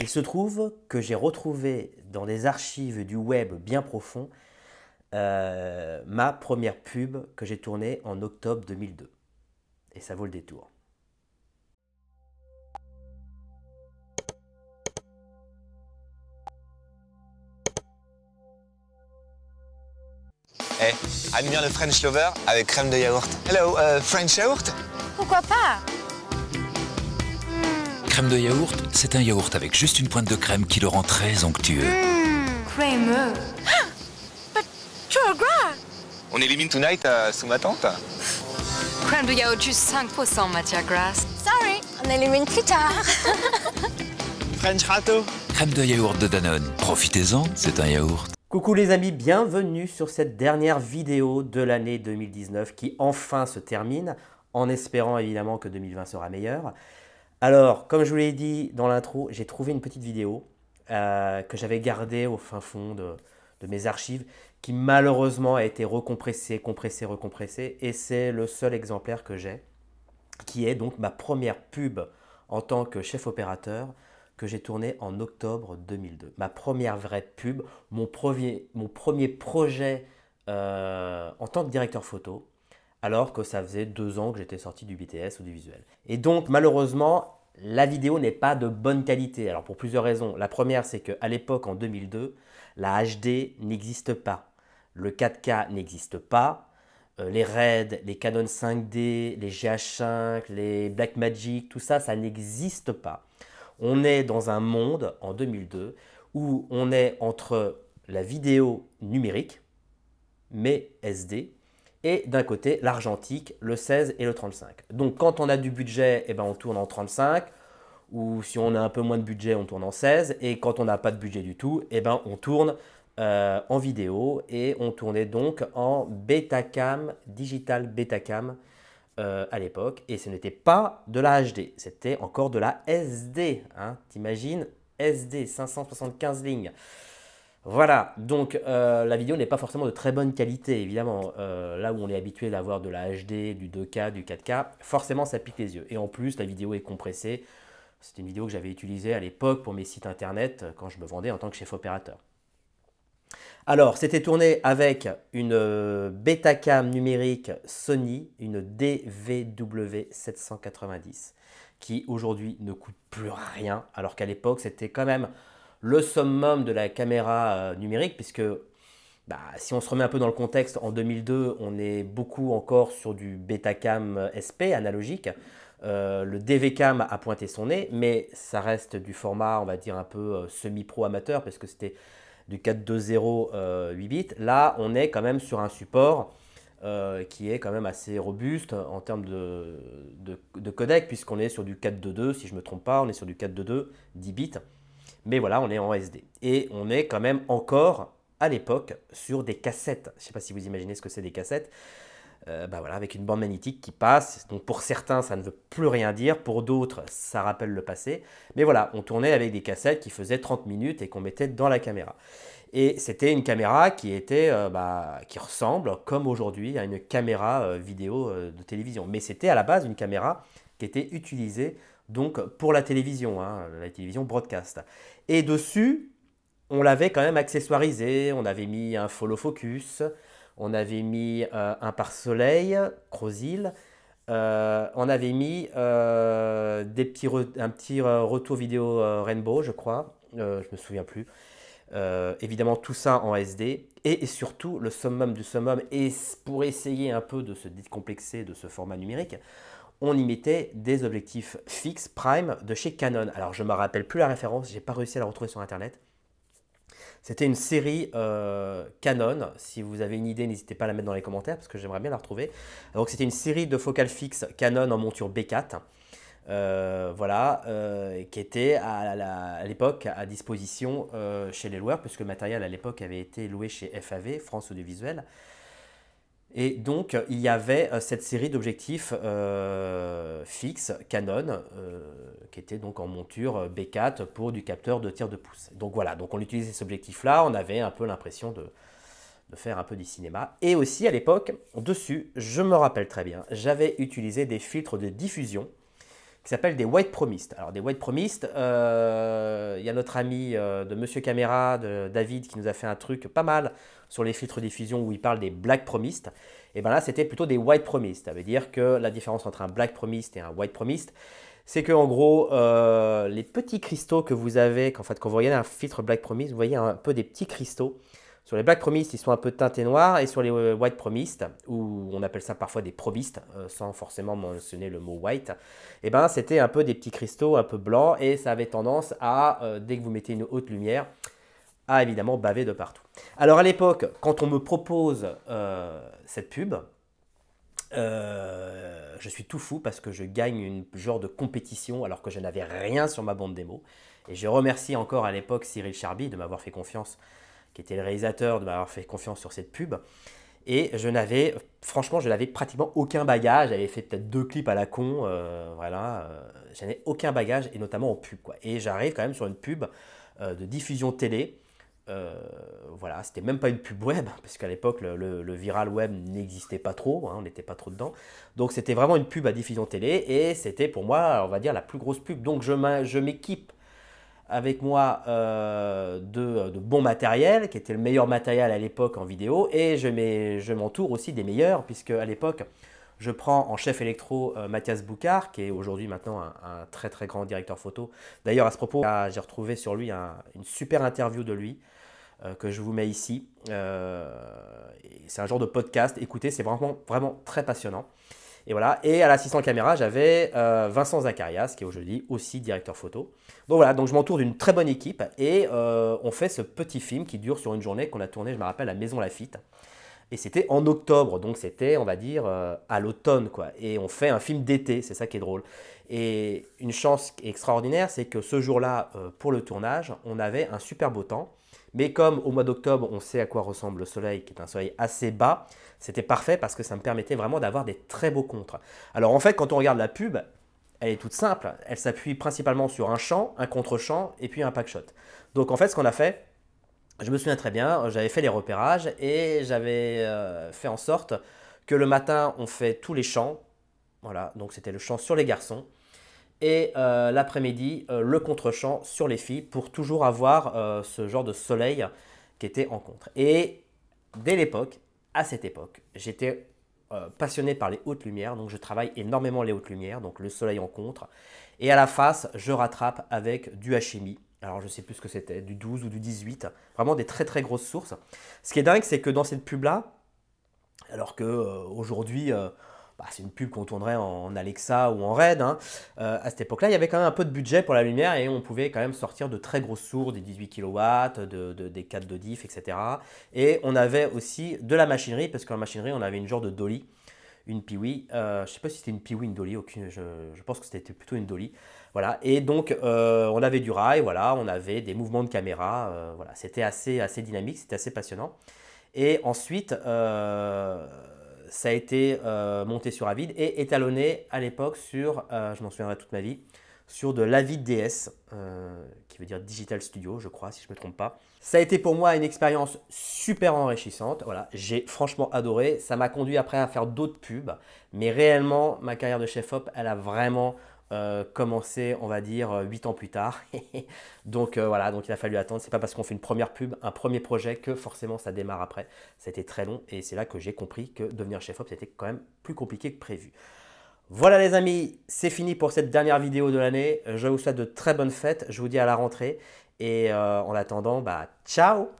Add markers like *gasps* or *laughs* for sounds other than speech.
Il se trouve que j'ai retrouvé dans des archives du web bien profond euh, ma première pub que j'ai tournée en octobre 2002. Et ça vaut le détour. Eh, admire le French Lover avec crème de yaourt. Hello, uh, French yaourt? Pourquoi pas? Crème de yaourt, c'est un yaourt avec juste une pointe de crème qui le rend très onctueux. Crémeux. Ah, *gasps* but trop gras. On élimine tonight euh, sous ma tente Crème de yaourt juste 5% matière grasse. Sorry, on élimine plus tard. *laughs* French Rato Crème de yaourt de Danone. Profitez-en, c'est un yaourt. Coucou les amis, bienvenue sur cette dernière vidéo de l'année 2019 qui enfin se termine, en espérant évidemment que 2020 sera meilleur. Alors, comme je vous l'ai dit dans l'intro, j'ai trouvé une petite vidéo euh, que j'avais gardée au fin fond de, mes archives, qui malheureusement a été recompressée, compressée, recompressée, et c'est le seul exemplaire que j'ai, qui est donc ma première pub en tant que chef opérateur que j'ai tourné en octobre 2002. Ma première vraie pub, mon premier, mon premier projet euh, en tant que directeur photo, alors que ça faisait deux ans que j'étais sorti du BTS ou du visuel. Et donc malheureusement, la vidéo n'est pas de bonne qualité. Alors pour plusieurs raisons. La première, c'est qu'à l'époque, en 2002, la HD n'existe pas. Le 4K n'existe pas. Euh, les RED, les Canon 5D, les GH5, les Blackmagic, tout ça, ça n'existe pas. On est dans un monde, en 2002, où on est entre la vidéo numérique, mais SD, et d'un côté l'argentique, le 16 et le 35. Donc quand on a du budget, eh ben, on tourne en 35, ou si on a un peu moins de budget, on tourne en 16, et quand on n'a pas de budget du tout, eh ben, on tourne euh, en vidéo, et on tournait donc en Betacam, digital Betacam, euh, à l'époque, et ce n'était pas de la HD, c'était encore de la SD. Hein, T'imagines? SD, 575 lignes. Voilà, donc euh, la vidéo n'est pas forcément de très bonne qualité, évidemment. Euh, là où on est habitué d'avoir de la HD, du 2K, du 4K, forcément ça pique les yeux. Et en plus, la vidéo est compressée. C'est une vidéo que j'avais utilisée à l'époque pour mes sites internet quand je me vendais en tant que chef opérateur. Alors, c'était tourné avec une euh, Betacam numérique Sony, une DVW790, qui aujourd'hui ne coûte plus rien, alors qu'à l'époque, c'était quand même le summum de la caméra euh, numérique, puisque bah, si on se remet un peu dans le contexte, en 2002, on est beaucoup encore sur du Betacam SP analogique. Euh, le DVCam a pointé son nez, mais ça reste du format, on va dire, un peu semi-pro amateur, parce que c'était du 4.2.0 8 bits. Là, on est quand même sur un support euh, qui est quand même assez robuste en termes de, de, codec, puisqu'on est sur du 4.2.2, si je ne me trompe pas, on est sur du 4.2.2 10 bits. Mais voilà, on est en SD. Et on est quand même encore, à l'époque, sur des cassettes. Je ne sais pas si vous imaginez ce que c'est des cassettes. Euh, bah avec une bande magnétique qui passe. Donc pour certains, ça ne veut plus rien dire. Pour d'autres, ça rappelle le passé. Mais voilà, on tournait avec des cassettes qui faisaient 30 minutes et qu'on mettait dans la caméra. Et c'était une caméra qui était, euh, bah, qui ressemble, comme aujourd'hui, à une caméra euh, vidéo de télévision. Mais c'était à la base une caméra qui était utilisée donc pour la télévision, hein, la télévision broadcast. Et dessus, on l'avait quand même accessoirisé. On avait mis un follow focus on avait mis euh, un pare-soleil, Crosil, euh, on avait mis euh, un petit retour vidéo Rainbow, je crois, je ne me souviens plus. évidemment, tout ça en SD. Et, surtout, le summum du summum, et pour essayer un peu de se décomplexer de ce format numérique, on y mettait des objectifs fixes prime de chez Canon. Alors, je ne me rappelle plus la référence, j'ai pas réussi à la retrouver sur Internet. C'était une série euh, Canon. Si vous avez une idée, n'hésitez pas à la mettre dans les commentaires parce que j'aimerais bien la retrouver. Donc c'était une série de focales fixes Canon en monture B4. Euh, voilà, euh, qui était à, l'époque à disposition chez les loueurs, puisque le matériel à l'époque avait été loué chez FAV, France Audiovisuel. Et donc, il y avait euh, cette série d'objectifs euh, fixes Canon, euh, qui était donc en monture B4 pour du capteur de tir de pouce. Donc voilà, donc on utilisait cet objectif-là, on avait un peu l'impression de, de, faire un peu du cinéma. Et aussi, à l'époque, dessus, je me rappelle très bien, j'avais utilisé des filtres de diffusion qui s'appelle des White Promised. Alors des White Promised, euh, il y a notre ami euh, de Monsieur Caméra, de David, qui nous a fait un truc pas mal sur les filtres diffusion où il parle des Black Promised. Et bien là, c'était plutôt des White Promised. Ça veut dire que la différence entre un Black Promised et un White Promised, c'est que en gros, euh, les petits cristaux que vous avez, qu'en fait, quand vous regardez un filtre Black Promised, vous voyez un peu des petits cristaux sur les Black Promised, ils sont un peu teintés noirs, et sur les euh, White Promised, ou on appelle ça parfois des probistes, euh, sans forcément mentionner le mot white, eh ben c'était un peu des petits cristaux un peu blancs, et ça avait tendance à, euh, dès que vous mettez une haute lumière, à évidemment baver de partout. Alors à l'époque, quand on me propose cette pub, je suis tout fou parce que je gagne une genre de compétition alors que je n'avais rien sur ma bande démo. Et je remercie encore à l'époque Cyril Charby de m'avoir fait confiance qui était le réalisateur, de m'avoir fait confiance sur cette pub. Et je n'avais, franchement, je n'avais pratiquement aucun bagage. J'avais fait peut-être deux clips à la con, euh, voilà. Euh, je n'avais aucun bagage, et notamment en pub, quoi. Et j'arrive quand même sur une pub euh, de diffusion télé. voilà, c'était même pas une pub web, *laughs* parce qu'à l'époque, le, viral web n'existait pas trop, hein, on n'était pas trop dedans. Donc c'était vraiment une pub à diffusion télé, et c'était pour moi, on va dire, la plus grosse pub. Donc je m'équipe avec moi euh, de, bon matériel, qui était le meilleur matériel à l'époque en vidéo, et je m'entoure aussi des meilleurs, puisque à l'époque, je prends en chef électro euh, Mathias Boucard, qui est aujourd'hui maintenant un, très très grand directeur photo. D'ailleurs, à ce propos, j'ai retrouvé sur lui une super interview de lui, euh, que je vous mets ici. c'est un genre de podcast, écoutez, c'est vraiment, vraiment très passionnant. Et voilà. Et à l'assistant caméra, j'avais euh, Vincent Zacharias, qui est aujourd'hui aussi directeur photo. Donc voilà, donc je m'entoure d'une très bonne équipe et euh, on fait ce petit film qui dure sur une journée qu'on a tourné, je me rappelle, à Maison Lafitte. Et c'était en octobre, donc c'était, on va dire, euh, à l'automne, quoi. Et on fait un film d'été, c'est ça qui est drôle. Et une chance extraordinaire, c'est que ce jour-là, pour le tournage, on avait un super beau temps. Mais comme au mois d'octobre, on sait à quoi ressemble le soleil, qui est un soleil assez bas, c'était parfait parce que ça me permettait vraiment d'avoir des très beaux contres. Alors en fait, quand on regarde la pub, elle est toute simple. Elle s'appuie principalement sur un champ, un contre-champ et puis un pack shot. Donc en fait, ce qu'on a fait, je me souviens très bien, j'avais fait les repérages et j'avais euh, fait en sorte que le matin, on fait tous les champs. Voilà, donc c'était le champ sur les garçons et euh, l'après-midi euh, le contre-champ sur les filles pour toujours avoir euh, ce genre de soleil qui était en contre. Et dès l'époque, à cette époque, j'étais passionné par les hautes lumières, donc je travaille énormément les hautes lumières, donc le soleil en contre. Et à la face, je rattrape avec du HMI. Alors je sais plus ce que c'était, du 12 ou du 18, vraiment des très très grosses sources. Ce qui est dingue, c'est que dans cette pub-là, alors que aujourd'hui bah, c'est une pub qu'on tournerait en Alexa ou en Red. Hein. Euh, à cette époque-là, il y avait quand même un peu de budget pour la lumière et on pouvait quand même sortir de très grosses sources, des 18 kW, de, des 4 de diff, etc. Et on avait aussi de la machinerie, parce qu'en machinerie, on avait une genre de dolly, une Piwi. Euh, je ne sais pas si c'était une Piwi, une dolly, aucune, je, pense que c'était plutôt une dolly. Voilà. Et donc, euh, on avait du rail, voilà, on avait des mouvements de caméra. voilà. C'était assez, assez dynamique, c'était assez passionnant. Et ensuite, ça a été euh, monté sur Avid et étalonné à l'époque sur, euh, je m'en souviendrai toute ma vie, sur de l'Avid DS, euh, qui veut dire Digital Studio, je crois, si je ne me trompe pas. Ça a été pour moi une expérience super enrichissante. Voilà, j'ai franchement adoré. Ça m'a conduit après à faire d'autres pubs, mais réellement, ma carrière de chef-op, elle a vraiment euh, commencé, on va dire, 8 ans plus tard. *laughs* donc euh, voilà, donc il a fallu attendre. C'est pas parce qu'on fait une première pub, un premier projet que forcément ça démarre après. C'était très long et c'est là que j'ai compris que devenir chef-op c'était quand même plus compliqué que prévu. Voilà les amis, c'est fini pour cette dernière vidéo de l'année. Je vous souhaite de très bonnes fêtes. Je vous dis à la rentrée et euh, en attendant, bah ciao